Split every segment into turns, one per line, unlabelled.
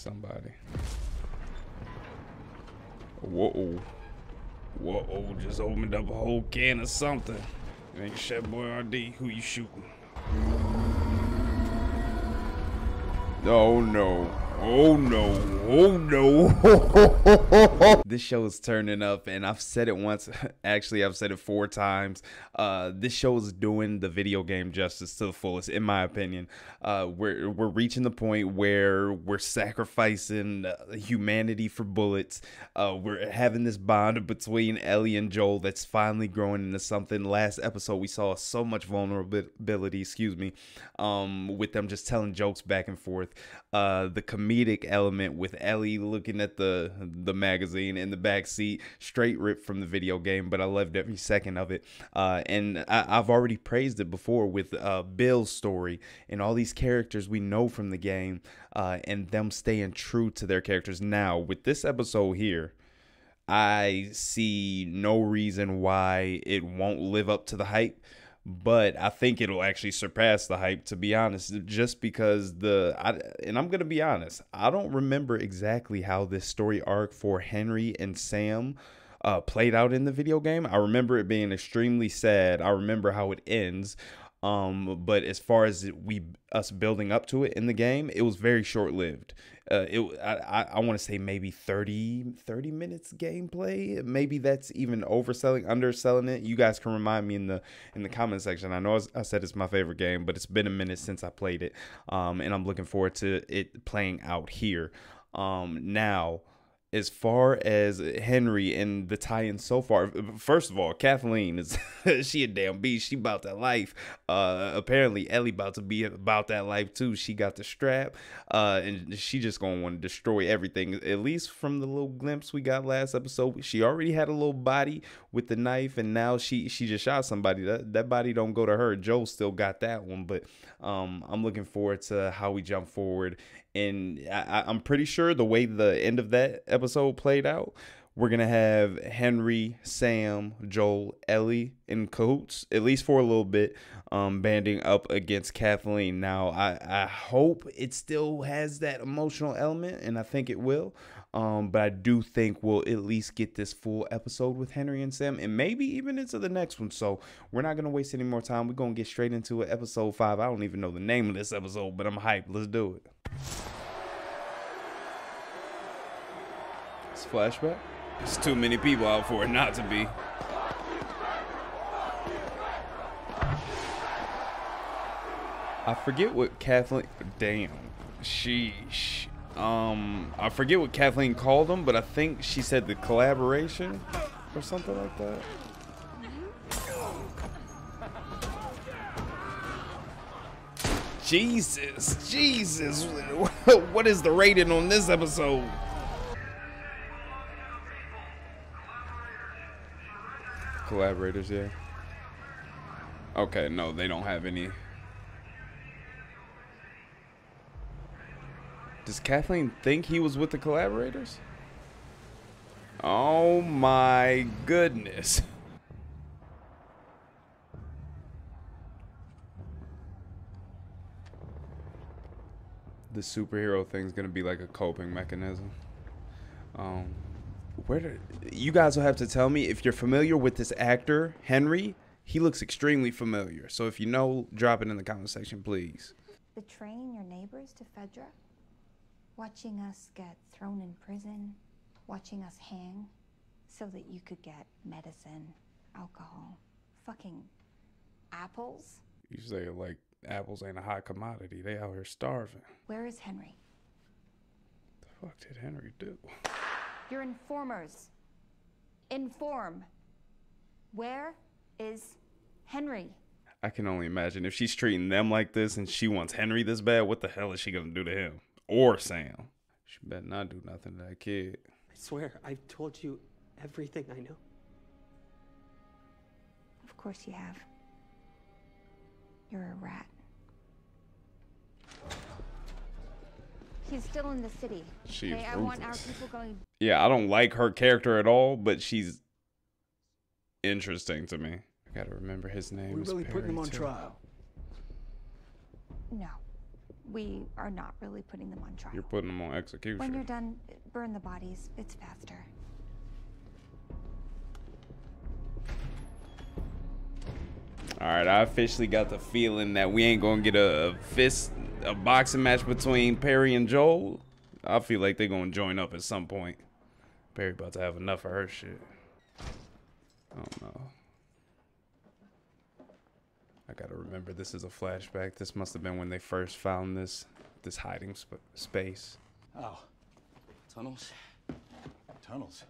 somebody. Whoa. Whoa, just opened up a whole can of something. It ain't Chef Boyardee. Who you shooting? Oh no. Oh no. Oh no. this show is turning up and I've said it once. Actually, I've said it four times. Uh, this show is doing the video game justice to the fullest, in my opinion. Uh, we're, we're reaching the point where we're sacrificing uh, humanity for bullets. Uh, we're having this bond between Ellie and Joel that's finally growing into something. Last episode, we saw so much vulnerability, excuse me, um, with them just telling jokes back and forth. Uh, the comedic element with Ellie looking at the the magazine in the back seat, straight ripped from the video game, but I loved every second of it. Uh, and I, have already praised it before with uh, Bill's story and all these characters we know from the game, uh, and them staying true to their characters. Now with this episode here. I see no reason why it won't live up to the hype but I think it'll actually surpass the hype to be honest just because the I, and I'm going to be honest I don't remember exactly how this story arc for Henry and Sam uh, played out in the video game. I remember it being extremely sad. I remember how it ends um, but as far as we us building up to it in the game, it was very short lived. Uh, it I, I want to say maybe 30, 30 minutes gameplay. Maybe that's even overselling, underselling it. You guys can remind me in the in the comment section. I know I said it's my favorite game, but it's been a minute since I played it, um, and I'm looking forward to it playing out here. Um, now as far as Henry and the tie-in so far, first of all, Kathleen is she a damn beast. She about that life. Uh, apparently Ellie about to be about that life too. She got the strap, uh, and she just gonna want to destroy everything. At least from the little glimpse we got last episode, she already had a little body with the knife, and now she she just shot somebody. That that body don't go to her. Joe still got that one, but um, I'm looking forward to how we jump forward and I, I'm pretty sure the way the end of that episode played out, we're gonna have Henry, Sam, Joel, Ellie in cahoots at least for a little bit, um, banding up against Kathleen. Now, I I hope it still has that emotional element, and I think it will. Um, but I do think we'll at least get this full episode with Henry and Sam, and maybe even into the next one. So we're not gonna waste any more time. We're gonna get straight into it. Episode five. I don't even know the name of this episode, but I'm hyped. Let's do it. It's flashback. There's too many people out for it not to be. I forget what Kathleen. Damn. Sheesh. Um, I forget what Kathleen called them, but I think she said the collaboration or something like that. Jesus, Jesus, what is the rating on this episode? Collaborators, yeah. Okay, no, they don't have any Does Kathleen think he was with the collaborators? Oh my goodness. The superhero thing's gonna be like a coping mechanism. Um, where did you guys will have to tell me if you're familiar with this actor Henry? He looks extremely familiar. So if you know, drop it in the comment section, please.
Betraying your neighbors to Fedra? watching us get thrown in prison, watching us hang so that you could get medicine, alcohol, fucking apples.
You say like apples ain't a high commodity. They out here starving.
Where is Henry?
The fuck did Henry do?
Your informers. Inform. Where is Henry?
I can only imagine if she's treating them like this and she wants Henry this bad, what the hell is she gonna do to him? or Sam. She better not do nothing to that kid.
I swear, I've told you everything I know.
Of course you have. You're a rat. He's still in the city.
She's
okay, I want our people going.
Yeah, I don't like her character at all, but she's interesting to me. I gotta remember his name.
We're really putting him on too. trial.
No. we are not really putting them on trial.
You're putting them on execution.
When you're done, burn the bodies. It's faster.
All right, I officially got the feeling that we ain't gonna get a, a fist, a boxing match between Perry and Joel. I feel like they're gonna join up at some point. Perry about to have enough of her shit. I don't know. I gotta remember this is a flashback. This must have been when they first found this this hiding sp space.
Oh. Tunnels? Tunnels?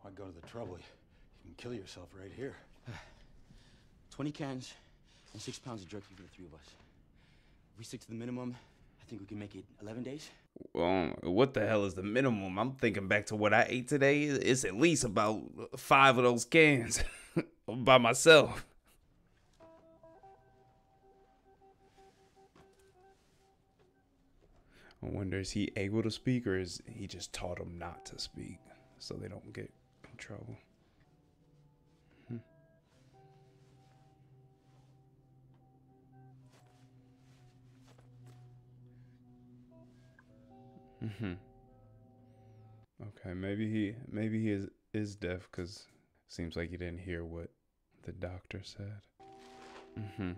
Why go to the trouble? You can kill yourself right here.
20 cans and six pounds of jerky for the three of us. We stick to the minimum, I think we can make it 11 days.
Um, what the hell is the minimum? I'm thinking back to what I ate today. It's at least about five of those cans by myself. I wonder is he able to speak or is he just taught them not to speak so they don't get in trouble? Mm-hmm. Okay, maybe he maybe he is is deaf because seems like he didn't hear what the doctor said. Mm-hmm.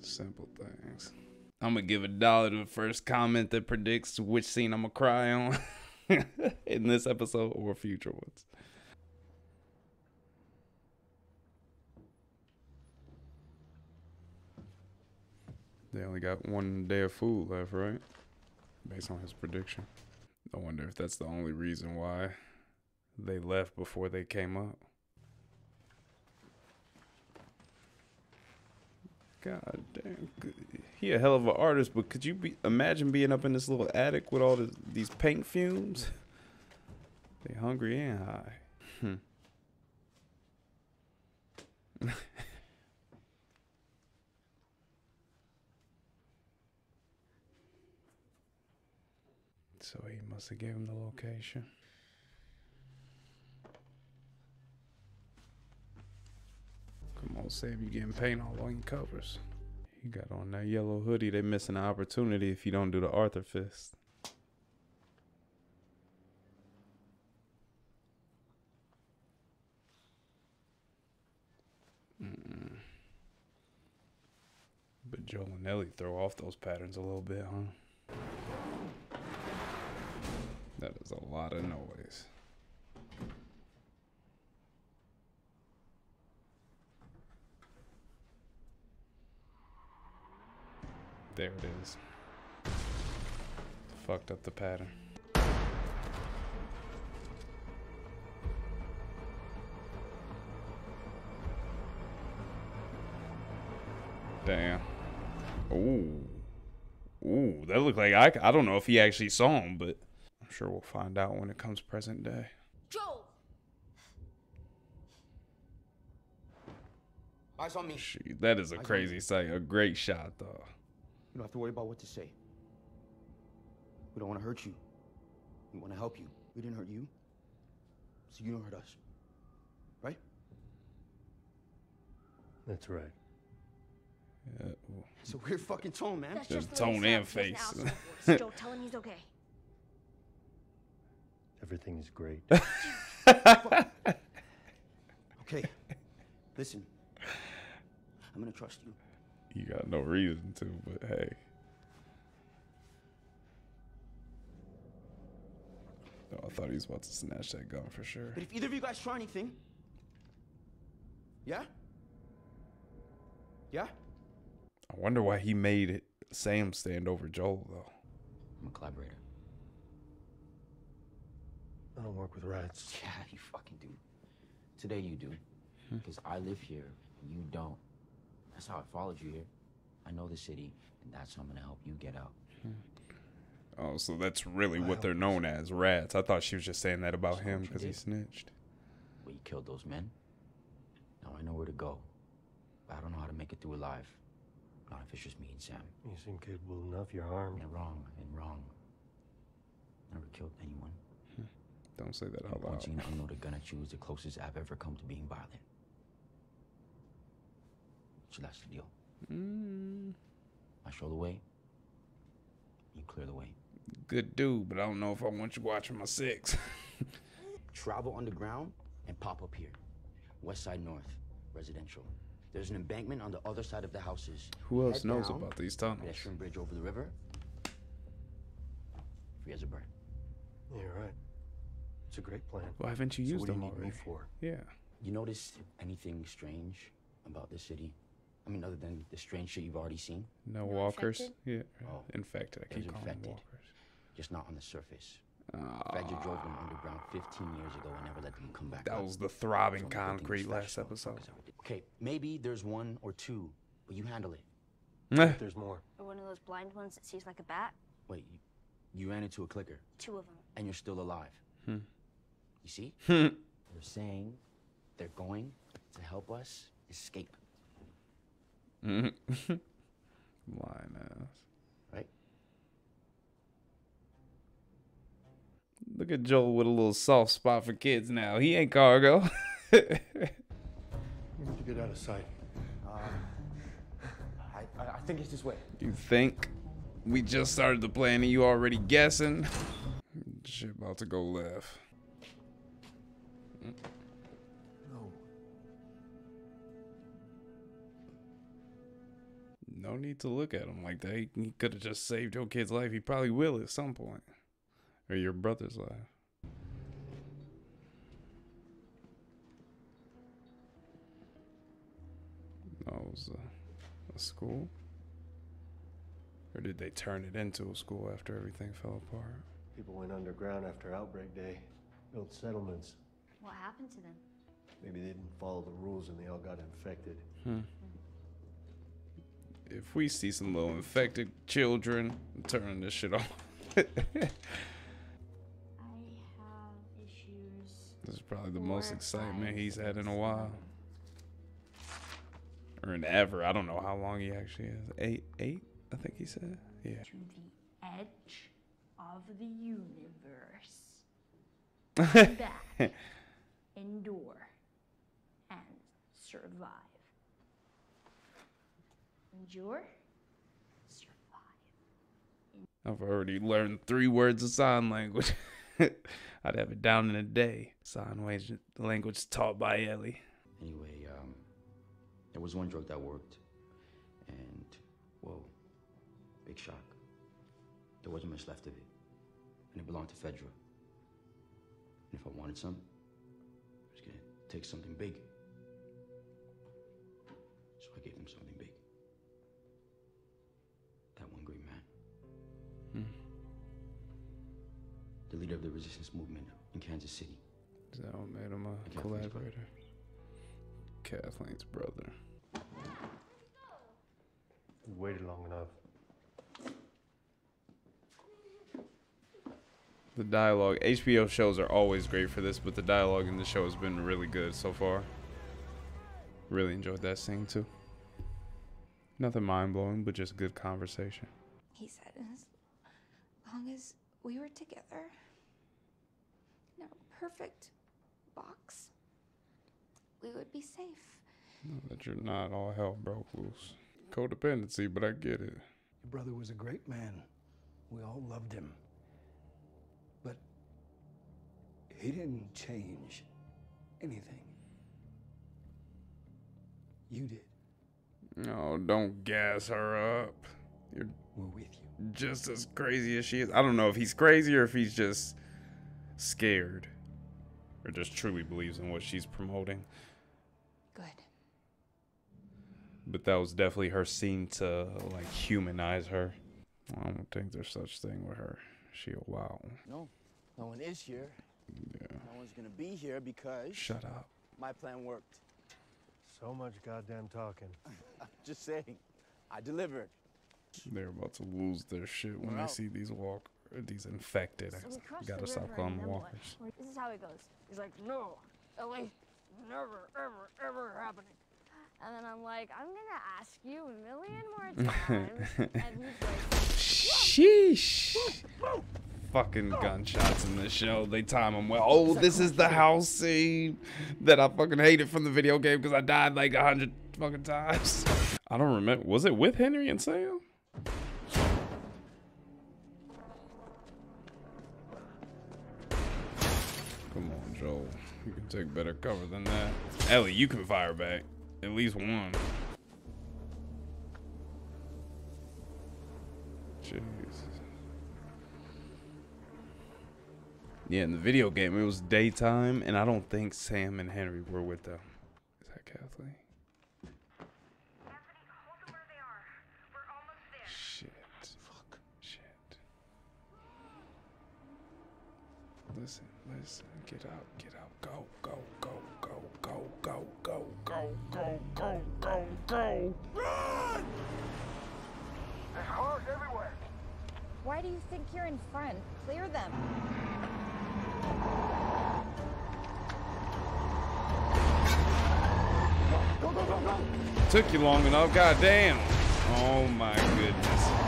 Simple things. I'm gonna give a dollar to the first comment that predicts which scene I'm gonna cry on in this episode or future ones. They only got one day of food left, right? Based on his prediction. I wonder if that's the only reason why they left before they came up. God damn. He a hell of an artist, but could you be imagine being up in this little attic with all this, these paint fumes? They hungry and high. Hmm. so he must have gave him the location. Come on, Sam, you getting paint all on your covers. You got on that yellow hoodie. They missing an opportunity if you don't do the Arthur fist. Mm-mm. But Joel and Ellie throw off those patterns a little bit, huh? That is a lot of noise. There it is. Fucked up the pattern. Damn. Ooh. Ooh, that looked like I, I don't know if he actually saw him, but sure we'll find out when it comes present day.
Joel! Eyes on me.
Shoot, that is a
don't-
crazy sight. A great shot, though.
You don't have to worry about what to say. We don't want to hurt you. We want to help you. We didn't hurt you, so you don't hurt us. Right?
That's right.
Yeah, ooh.
It's a weird fucking tone, man.
That's
Just
just
tone and
feels now,
face.
so of course, Joe, tell him he's okay.
Everything is great.
Okay. Listen. I'm gonna trust you.
You got no reason to, but hey. Oh, I thought he was about to snatch that gun for sure.
But if either of you guys try anything, yeah? Yeah?
I wonder why he made Sam stand over Joel though.
I'm a collaborator.
I don't work with rats.
Yeah, you fucking do. Today you do. Hmm. Because I live here and you don't. That's how I followed you here. I know the city, and that's how I'm gonna help you get out. Hmm.
Oh, so that's really what they're known as, rats. I thought she was just saying that about him because he snitched.
Well, you killed those men. Now I know where to go. But I don't know how to make it through alive. Not if it's just me and Sam.
You seem capable enough. You're armed.
And wrong, and wrong. Never killed anyone.
Don't say that out loud.
Pointing an unknown gun at you is the closest I've ever come to being violent. So that's the deal.
Mm,
I show the way. You clear the way.
good dude, but I don't know if I want you watching my six.
Travel underground and pop up here. West side north, residential. There's an embankment on the other side of the houses.
Who else
Head
knows
down,
about these tunnels?
Pedestrian bridge over the river. Free as a bird.
Yeah, you're right. It's a great plan.
Why haven't you
So
used
what do you
them
need
already?
me for?
Yeah.
You notice anything strange about this city? I mean, other than the strange shit you've already seen,
No
Not
walkers.
infected?
Yeah.
Oh.
Infected. I keep calling them
infected.
walkers.
just not on the surface.
Ah,
Fedra drove them underground 15 years ago and never let them come back.
that
up.
was the
So
throbbing
I'm
concrete last episode.
Okay, maybe there's one or two, but you handle it.
Meh.
There's more.
Or one of those blind ones that sees like a bat.
Wait, you, you ran into a clicker
Two of them.
and you're still alive.
Hmm.
You see? They're saying they're going to help us escape,
Lying ass.
right?
Look at Joel with a little soft spot for kids now. He ain't cargo.
We need to get out of sight.
Uh, I, I, I think it's this way.
you think we just started the plan and you already guessing? Shit about to go left.
No.
No need to look at him like that. He, could have just saved your kid's life. He probably will at some point. Or your brother's life. It was a, a school? Or did they turn it into a school after everything fell apart?
People went underground after outbreak day, built settlements.
What happened to them?
Maybe they didn't follow the rules and they all got infected. Hmm.
If we see some little infected children, I'm turning this shit off.
I have issues.
This is probably the most excitement
five,
he's had in a while. Or in ever. I don't know how long he actually is. Eight? Eight? I think he said. Yeah.
To the edge of the universe. Back. Endure. And survive. Endure. Survive.
I've already learned three words of sign language. I'd have it down in a day. Sign language, language taught by Ellie.
Anyway, um, there was one drug that worked, and whoa, big shock. There wasn't much left of it, and it belonged to Fedra. And if I wanted some, I was gonna take something big. So I gave them something big. That one green man. Hmm. The leader of the resistance movement in Kansas City.
Is that what made him a
Kathleen's brother.
collaborator? Kathleen's brother.
We waited long enough.
The dialogue, HBO shows are always great for this, but the dialogue in the show has been really good so far. Really enjoyed that scene too. Nothing mind blowing, but just good conversation.
He said, as long as we were together in a perfect box, we would be safe.
Know that you're not all hell broke loose. Codependency, but I get it.
Your brother was a great man. We all loved him. He didn't change anything. You did.
No, don't gas her up. You're
We're with you.
just as crazy as she is. I don't know if he's crazy or if he's just scared or just truly believes in what she's promoting.
Good.
But that was definitely her scene to like humanize her. I don't think there's such thing with her. She a wow.
No, no one is here.
Yeah.
No one's gonna be here because
Shut up.
my plan worked.
So much goddamn talking.
I'm Just saying, I delivered.
They're about to lose their shit when
We're
they
out.
see these walk these infected.
So we
gotta stop
river
calling
and
them
then what?
walkers.
This is how it goes. He's like, no, Ellie, never, ever, ever happening. And then I'm like, I'm gonna ask you a million more times. and he's like,
Sheesh. Fucking gunshots in this show. They time them well. Oh, this is the house scene that I fucking hated from the video game because I died like a hundred fucking times. I don't remember. Was it with Henry and Sam? Come on, Joel. You can take better cover than that. Ellie, you can fire back. At least one. Jeez. Yeah, in the video game, it was daytime, and I don't think Sam and Henry were with them. Is that Kathleen? Shit. Fuck. Shit. Listen, listen. Get out, get out. Go, go, go, go, go, go, go, go, go, go, go, go. Run!
There's cars everywhere.
Why do you think you're in front? Clear them.
Took you long enough, goddamn. Oh my goodness.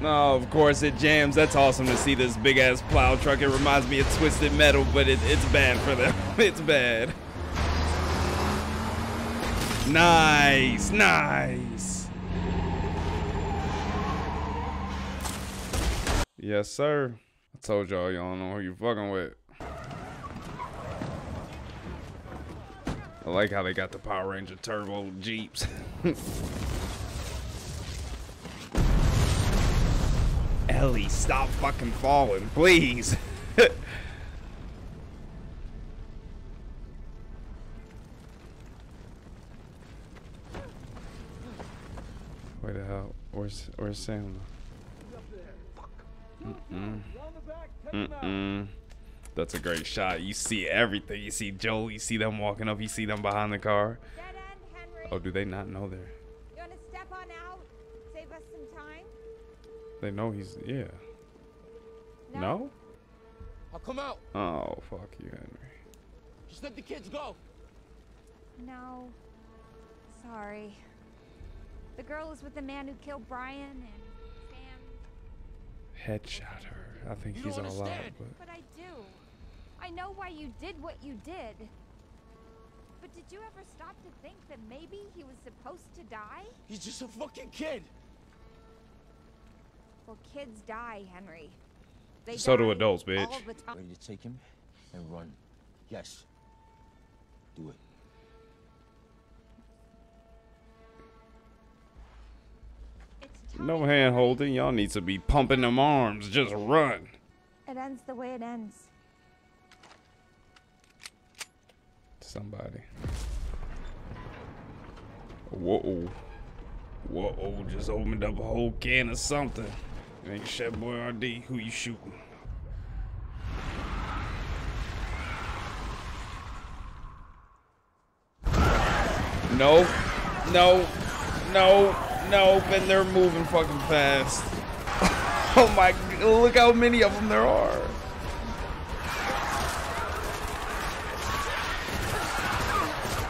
No, of course it jams. That's awesome to see this big ass plow truck. It reminds me of Twisted Metal, but it, it's bad for them. it's bad. Nice, nice. Yes, sir. I told y'all y'all know who you fucking with. I like how they got the Power Ranger Turbo Jeeps. Ellie, stop fucking falling, please. Wait the hell? Where's Where's Sam? Mm-mm. Mm-mm. That's a great shot. You see everything. You see Joel. You see them walking up. You see them behind the car. Oh, do they not know there?
You want to step on out? Save us some time?
They know he's yeah. No?
I'll come out.
Oh fuck you, Henry.
Just let the kids go.
No. Sorry. The girl is with the man who killed Brian and Sam.
Headshot her. I think
You
he's
don't
all out, but
But I do. I know why you did what you did. But did you ever stop to think that maybe he was supposed to die?
He's just a fucking kid.
Well, kids die, Henry. They
So do adults, bitch.
All the time.
Ready to take him and run. Yes. Do it.
No hand holding. Y'all need to be pumping them arms. Just run.
It ends the way it ends.
Somebody. Whoa. Whoa, just opened up a whole can of something. You ain't Chef Boyardee, who you shooting? No, No. No. Nope. And they're moving fucking fast. oh my, look how many of them there are.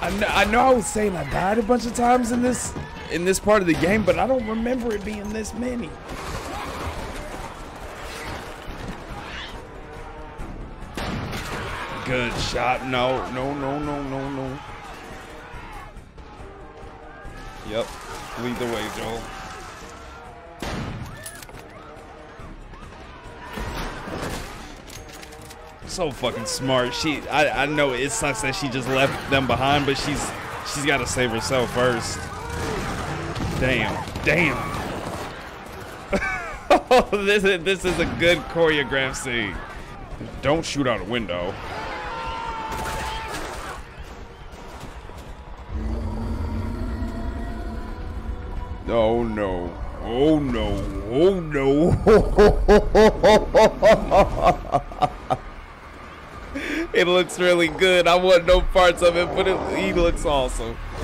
I know, I know I was saying I died a bunch of times in this in this part of the game, but I don't remember it being this many. Good shot. No, no, no, no, no, no. Yep. Lead the way, Joel. So fucking smart. She I, I know it sucks that she just left them behind, but she's she's gotta save herself first. Damn. Damn. Oh, this is this is a good choreographed scene. Don't shoot out a window. Oh no. Oh no. Oh no. it looks really good. I want no parts of it, but it, he looks awesome.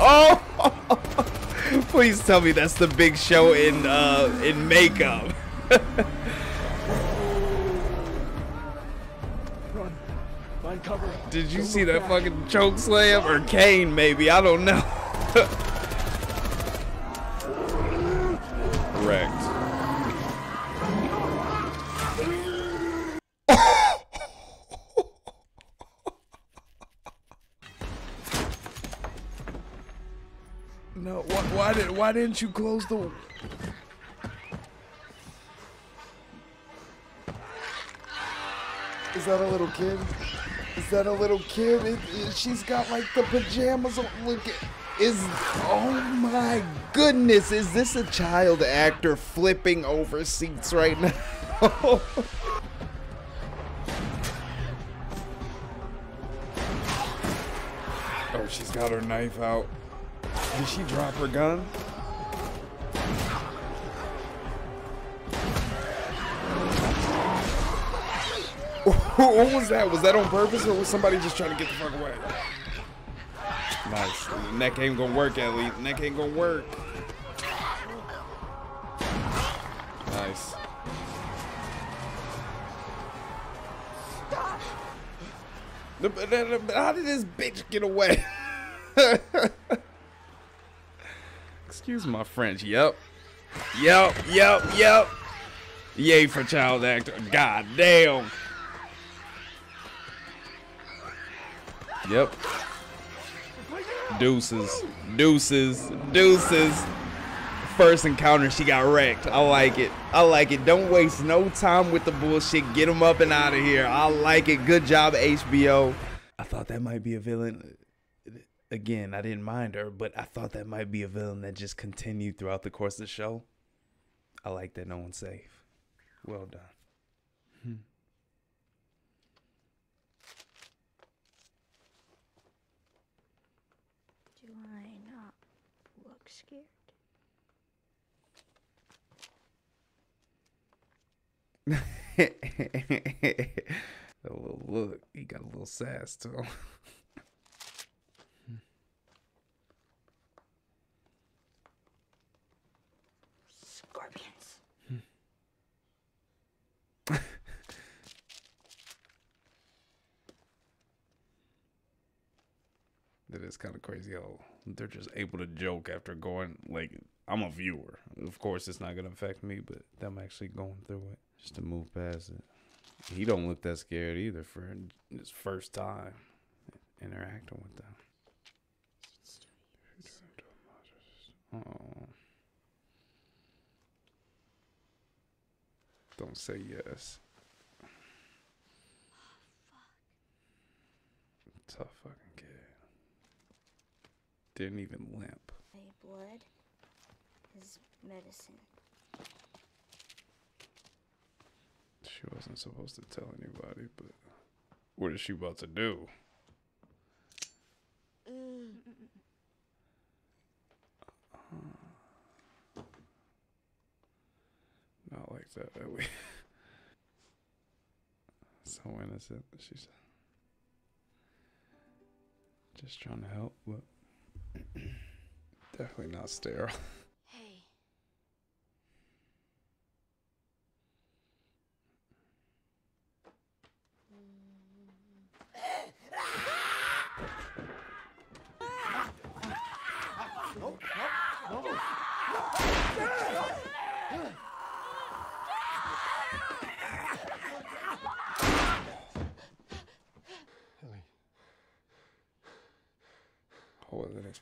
oh! Please tell me that's the big show in uh in makeup. Did you see that fucking choke slam or Kane maybe? I don't know. No, why, why did why didn't you close the? Is that a little kid? Is that a little kid? It, it- she's got like the pajamas on. Look at. Is oh my goodness! Is this a child actor flipping over seats right now? oh, she's got her knife out. Did she drop her gun? What was that? Was that on purpose or was somebody just trying to get the fuck away? Nice. Neck ain't gonna work, Ellie. Neck ain't gonna work. Nice. The- How did this bitch get away? Excuse my French. Yep. Yep. Yep. Yep. Yay for child actor. God damn. Yep. Deuces. Deuces. Deuces. First encounter, she got wrecked. I like it. I like it. Don't waste no time with the bullshit. Get them up and out of here. I like it. Good job, HBO. I thought that might be a villain. Again, I didn't mind her, but I thought that might be a villain that just continued throughout the course of the show. I like that no one's safe. Well done. Hmm.
Do I not look scared?
a little look. He got a little sass to him.
Scorpions.
That is kind of crazy how they're just able to joke after going. Like, I'm a viewer. Of course, it's not gonna affect me, but them actually going through it just to move past it. He don't look that scared either for his first time interacting with them. Oh. Don't say yes. Tough fucking kid. Didn't even limp.
My blood is medicine.
She wasn't supposed to tell anybody, but what is she about to do? Not like that, Ellie. so innocent. She's just trying to help, but definitely not sterile.
Hey.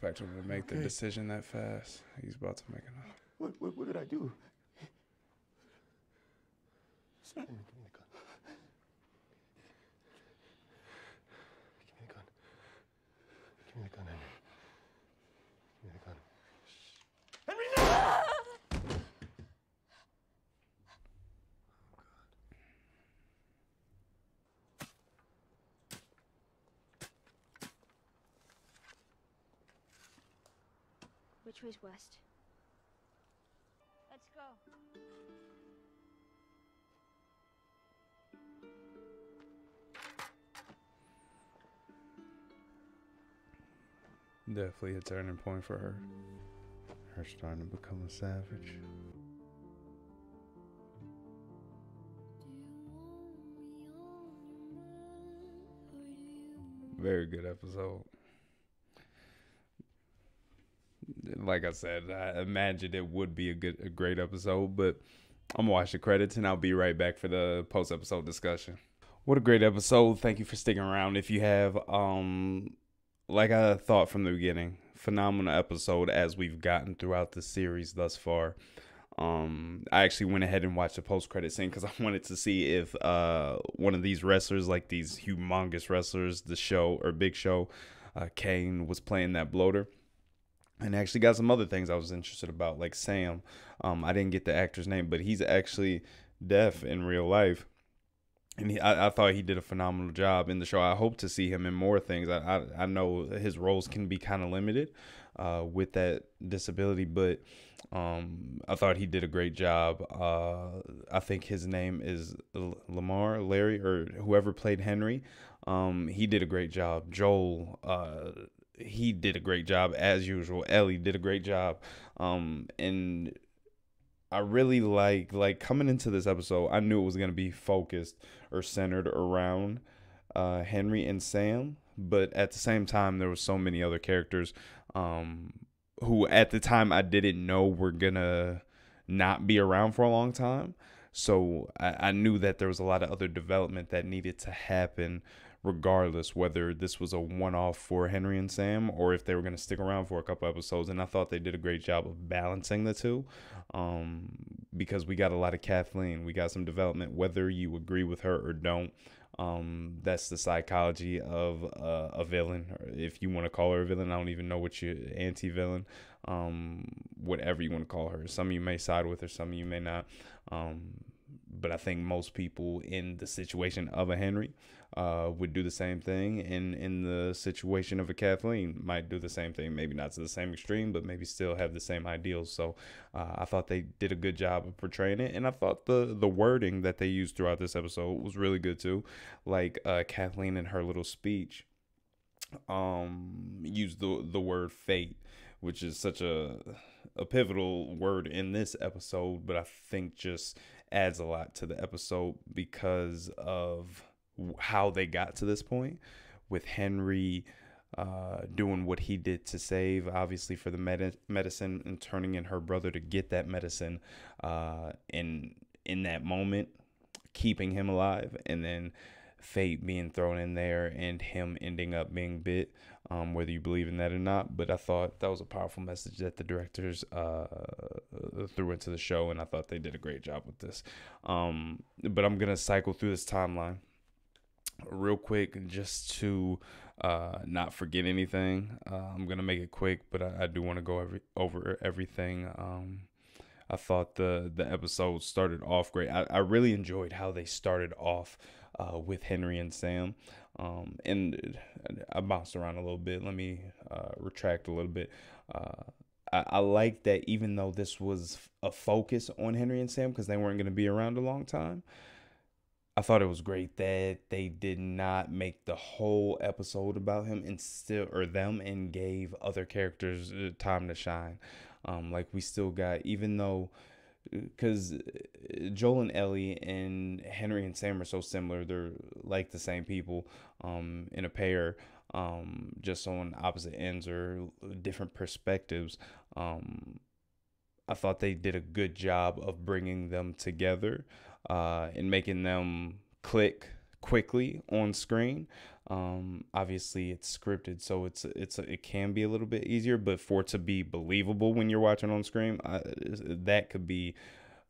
I him to make the decision that fast. He's about to make another.
What, what, what did I do? Give me the gun. Give me the gun. Give me the gun, Henry. Give me the gun.
Which west? Let's go.
Definitely a turning point for her. Her starting to become a savage. Very good episode. Like I said, I imagine it would be a good, a great episode. But I'm gonna watch the credits and I'll be right back for the post episode discussion. What a great episode! Thank you for sticking around. If you have, um, like I thought from the beginning, phenomenal episode as we've gotten throughout the series thus far. Um, I actually went ahead and watched the post credit scene because I wanted to see if uh one of these wrestlers, like these humongous wrestlers, the show or Big Show, uh, Kane was playing that bloater. And actually got some other things I was interested about, like Sam. Um, I didn't get the actor's name, but he's actually deaf in real life and he, I, I, thought he did a phenomenal job in the show. I hope to see him in more things. I I, I know his roles can be kind of limited uh, with that disability, but um, I thought he did a great job. Uh, I think his name is Lamar Larry or whoever played Henry. Um, he did a great job. Joel, uh, he did a great job as usual. Ellie did a great job. Um, and I really like like coming into this episode. I knew it was gonna be focused or centered around uh, Henry and Sam, but at the same time, there were so many other characters um, who, at the time, I didn't know were gonna not be around for a long time. So I, I knew that there was a lot of other development that needed to happen regardless whether this was a one-off for Henry and Sam or if they were going to stick around for a couple episodes and I thought they did a great job of balancing the two um, because we got a lot of Kathleen we got some development whether you agree with her or don't um, that's the psychology of uh, a villain if you want to call her a villain I don't even know what you anti-villain um, whatever you want to call her some of you may side with her some of you may not um, but I think most people in the situation of a Henry uh, would do the same thing, and in the situation of a Kathleen might do the same thing. Maybe not to the same extreme, but maybe still have the same ideals. So uh, I thought they did a good job of portraying it, and I thought the the wording that they used throughout this episode was really good too. Like uh, Kathleen in her little speech, um, used the the word fate, which is such a a pivotal word in this episode, but I think just adds a lot to the episode because of how they got to this point with Henry uh, doing what he did to save, obviously for the med- medicine and turning in her brother to get that medicine uh, in in that moment, keeping him alive, and then fate being thrown in there and him ending up being bit, um, whether you believe in that or not. But I thought that was a powerful message that the directors uh, threw into the show, and I thought they did a great job with this. Um, but I'm gonna cycle through this timeline real quick just to uh, not forget anything. Uh, I'm gonna make it quick, but I, I do want to go every, over everything. Um, I thought the the episode started off great. I, I really enjoyed how they started off uh, with Henry and Sam. Um, and I bounced around a little bit. Let me uh, retract a little bit. Uh, I, I like that even though this was a focus on Henry and Sam because they weren't going to be around a long time. I thought it was great that they did not make the whole episode about him and still or them and gave other characters uh, time to shine. Um, like we still got even though because uh, Joel and Ellie and Henry and Sam are so similar. They're like the same people um, in a pair, um, just on opposite ends or different perspectives. Um, I thought they did a good job of bringing them together uh, and making them click quickly on screen. Um, obviously, it's scripted, so it's it's it can be a little bit easier. But for it to be believable when you're watching on screen, I, that could be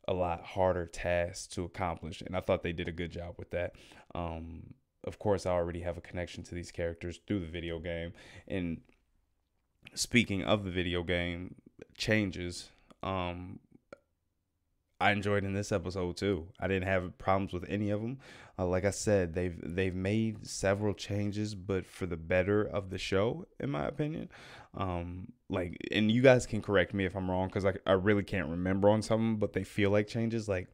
a lot harder task to accomplish. And I thought they did a good job with that. Um, of course, I already have a connection to these characters through the video game. And speaking of the video game changes, um, I enjoyed in this episode too. I didn't have problems with any of them. Uh, like I said, they've they've made several changes, but for the better of the show, in my opinion. Um, like, and you guys can correct me if I'm wrong because I I really can't remember on some, but they feel like changes. Like,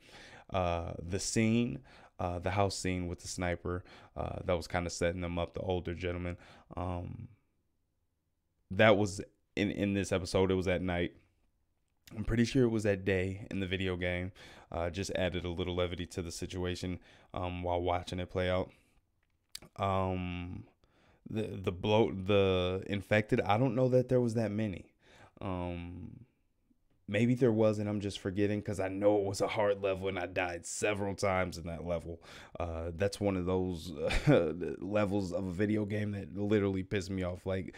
uh, the scene, uh, the house scene with the sniper, uh, that was kind of setting them up. The older gentleman, um, that was in in this episode. It was at night I'm pretty sure it was that day in the video game. Uh, just added a little levity to the situation um, while watching it play out. Um, the the bloat the infected. I don't know that there was that many. Um, maybe there was, and I'm just forgetting because I know it was a hard level, and I died several times in that level. Uh, that's one of those levels of a video game that literally pissed me off. Like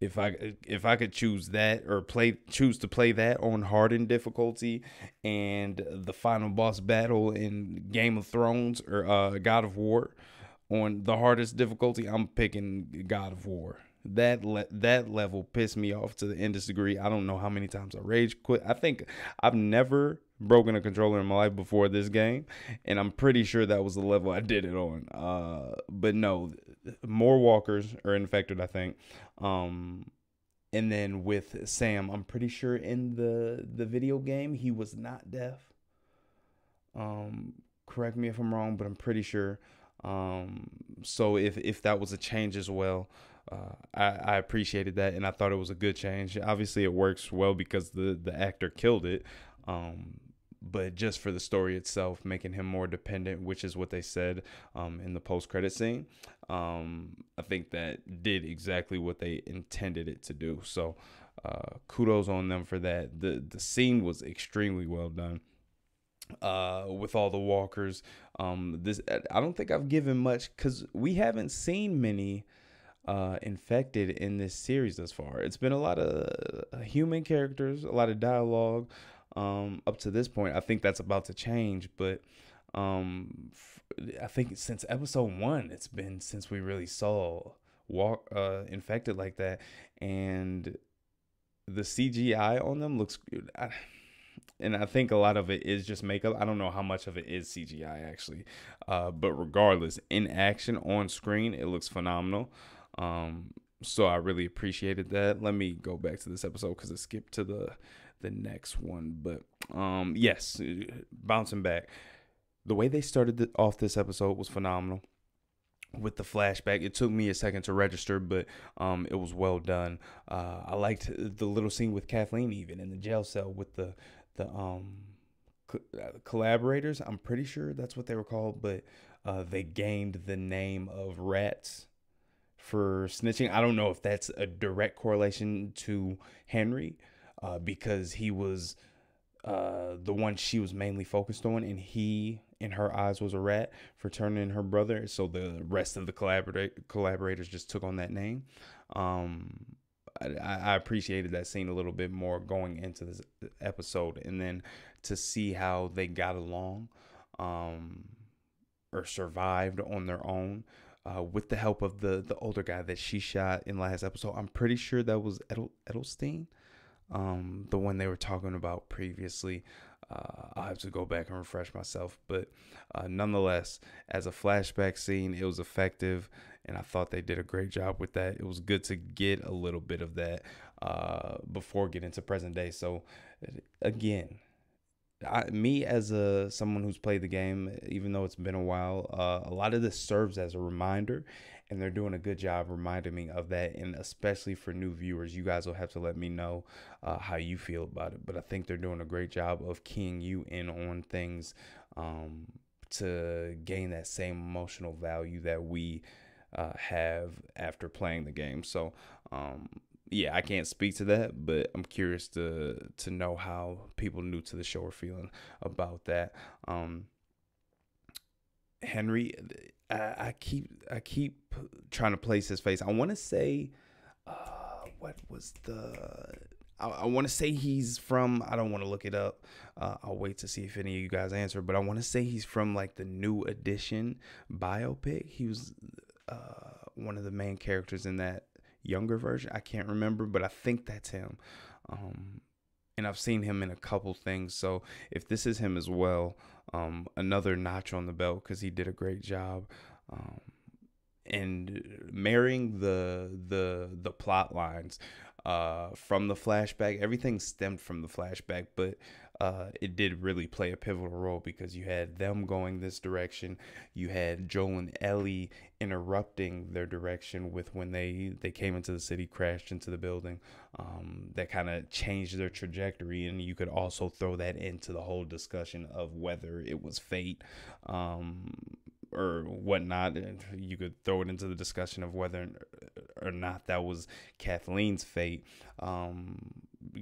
if I if I could choose that or play choose to play that on hardened difficulty and the final boss battle in Game of Thrones or uh, God of War on the hardest difficulty, I'm picking God of War. That le- that level pissed me off to the nth degree. I don't know how many times I rage quit. I think I've never broken a controller in my life before this game, and I'm pretty sure that was the level I did it on. Uh, but no, more walkers are infected. I think. Um, and then with Sam, I'm pretty sure in the the video game he was not deaf. Um, correct me if I'm wrong, but I'm pretty sure. Um, so if if that was a change as well, uh, I, I appreciated that, and I thought it was a good change. Obviously, it works well because the the actor killed it. Um, but just for the story itself, making him more dependent, which is what they said um, in the post credit scene. Um, I think that did exactly what they intended it to do. So uh, kudos on them for that. the The scene was extremely well done. Uh, with all the walkers, um, this I don't think I've given much because we haven't seen many uh, infected in this series thus far. It's been a lot of uh, human characters, a lot of dialogue, um, up to this point. I think that's about to change, but um, I think since episode one, it's been since we really saw walk uh, infected like that, and the CGI on them looks. I, and I think a lot of it is just makeup. I don't know how much of it is CGI actually, uh, but regardless, in action on screen, it looks phenomenal. Um, so I really appreciated that. Let me go back to this episode because it skipped to the the next one. But um, yes, bouncing back, the way they started the, off this episode was phenomenal. With the flashback, it took me a second to register, but um, it was well done. Uh, I liked the little scene with Kathleen, even in the jail cell with the the um co- uh, collaborators. I'm pretty sure that's what they were called, but uh, they gained the name of rats for snitching. I don't know if that's a direct correlation to Henry, uh, because he was uh, the one she was mainly focused on, and he, in her eyes, was a rat for turning her brother. So the rest of the collaborator collaborators just took on that name. Um, I, I appreciated that scene a little bit more going into this episode, and then to see how they got along, um, or survived on their own. Uh, with the help of the the older guy that she shot in last episode, I'm pretty sure that was Edel, Edelstein um, the one they were talking about previously. Uh, I'll have to go back and refresh myself, but uh, nonetheless, as a flashback scene, it was effective, and I thought they did a great job with that. It was good to get a little bit of that uh, before getting to present day. So, again, I, me as a someone who's played the game, even though it's been a while, uh, a lot of this serves as a reminder and they're doing a good job reminding me of that. And especially for new viewers, you guys will have to let me know uh, how you feel about it. But I think they're doing a great job of keying you in on things um, to gain that same emotional value that we uh, have after playing the game. So, um, yeah, I can't speak to that, but I'm curious to to know how people new to the show are feeling about that. Um, Henry, I, keep I keep trying to place his face. I want to say, uh, what was the? I, I want to say he's from. I don't want to look it up. Uh, I'll wait to see if any of you guys answer. But I want to say he's from like the new edition biopic. He was uh, one of the main characters in that younger version. I can't remember, but I think that's him. Um, and I've seen him in a couple things. So if this is him as well, um, another notch on the belt because he did a great job. Um, and marrying the the the plot lines uh, from the flashback, everything stemmed from the flashback, but uh, it did really play a pivotal role because you had them going this direction. You had Joel and Ellie interrupting their direction with when they they came into the city, crashed into the building. Um, that kind of changed their trajectory, and you could also throw that into the whole discussion of whether it was fate. Um, or whatnot. You could throw it into the discussion of whether or not that was Kathleen's fate. Um,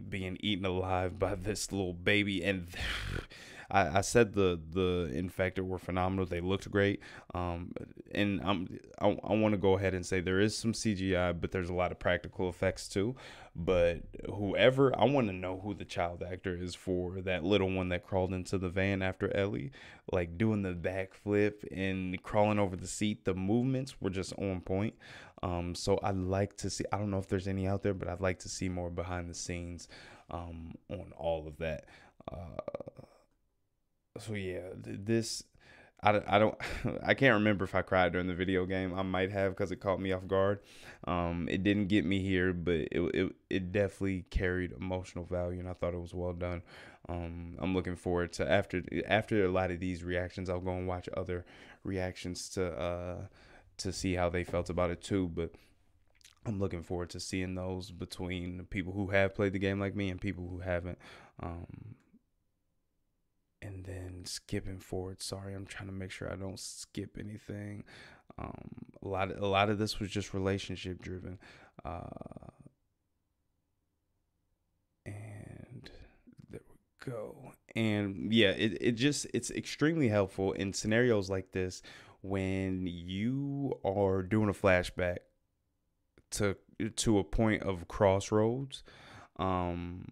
being eaten alive by this little baby and I, I said the the infected were phenomenal. They looked great. Um, and I'm I, I want to go ahead and say there is some CGI, but there's a lot of practical effects too. But whoever I want to know who the child actor is for that little one that crawled into the van after Ellie, like doing the backflip and crawling over the seat. The movements were just on point. Um, so I'd like to see. I don't know if there's any out there, but I'd like to see more behind the scenes um, on all of that. Uh, so yeah, this I, I don't I can't remember if I cried during the video game. I might have because it caught me off guard. Um, it didn't get me here, but it, it it definitely carried emotional value, and I thought it was well done. Um, I'm looking forward to after after a lot of these reactions, I'll go and watch other reactions to uh to see how they felt about it too. But I'm looking forward to seeing those between people who have played the game like me and people who haven't. Um, and then skipping forward. Sorry i'm trying to make sure i don't skip anything. Um, a lot of, a lot of this was just relationship driven uh, and there we go. And yeah it, it just it's extremely helpful in scenarios like this when you are doing a flashback to to a point of crossroads. Um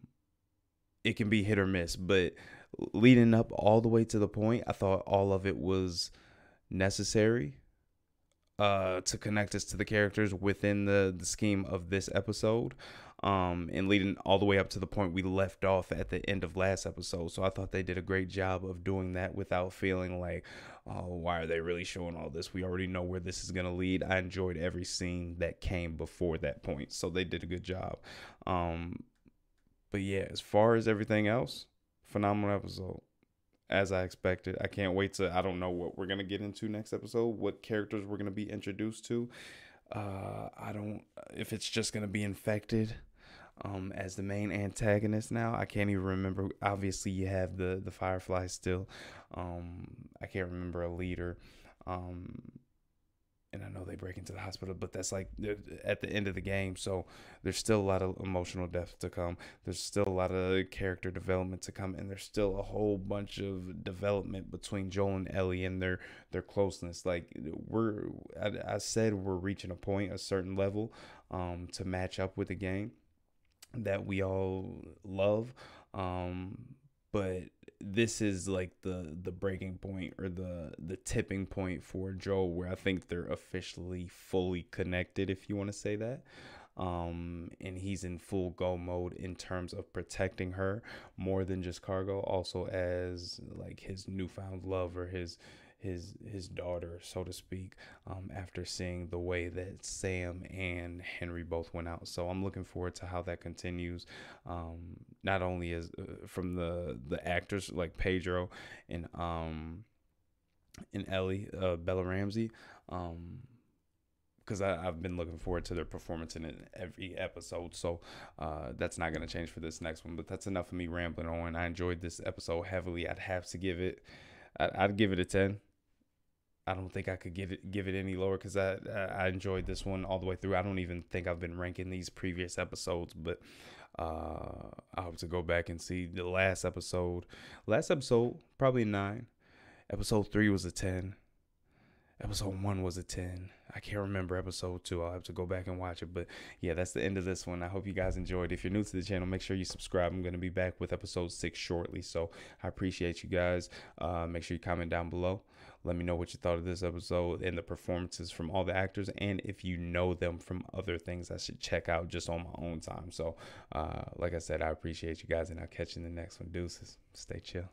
it can be hit or miss but leading up all the way to the point, I thought all of it was necessary uh, to connect us to the characters within the, the scheme of this episode. Um, and leading all the way up to the point we left off at the end of last episode. So I thought they did a great job of doing that without feeling like, oh, why are they really showing all this? We already know where this is going to lead. I enjoyed every scene that came before that point. So they did a good job. Um, but yeah, as far as everything else, phenomenal episode as I expected. I can't wait to. I don't know what we're gonna get into next episode. What characters we're gonna be introduced to. Uh, I don't. If it's just gonna be infected, um, as the main antagonist now. I can't even remember. Obviously, you have the the Firefly still. Um, I can't remember a leader. Um, and I know they break into the hospital, but that's like at the end of the game. So there's still a lot of emotional depth to come. There's still a lot of character development to come, and there's still a whole bunch of development between Joel and Ellie and their their closeness. Like we're, I, I said, we're reaching a point, a certain level, um, to match up with the game that we all love. Um, but this is like the the breaking point or the the tipping point for Joel where I think they're officially fully connected if you want to say that um and he's in full go mode in terms of protecting her more than just cargo also as like his newfound love or his his his daughter, so to speak, um, after seeing the way that Sam and Henry both went out. So I'm looking forward to how that continues. Um, not only as uh, from the the actors like Pedro and um and Ellie, uh, Bella Ramsey, um, because I've been looking forward to their performance in every episode. So uh, that's not going to change for this next one. But that's enough of me rambling on. I enjoyed this episode heavily. I'd have to give it, I'd, I'd give it a 10. I don't think I could give it give it any lower because I I enjoyed this one all the way through. I don't even think I've been ranking these previous episodes, but uh, I hope to go back and see the last episode. Last episode probably nine. Episode three was a ten. Episode one was a ten. I can't remember episode two. I'll have to go back and watch it. But yeah, that's the end of this one. I hope you guys enjoyed. If you're new to the channel, make sure you subscribe. I'm going to be back with episode six shortly. So I appreciate you guys. Uh, make sure you comment down below. Let me know what you thought of this episode and the performances from all the actors, and if you know them from other things I should check out just on my own time. So, uh, like I said, I appreciate you guys, and I'll catch you in the next one. Deuces. Stay chill.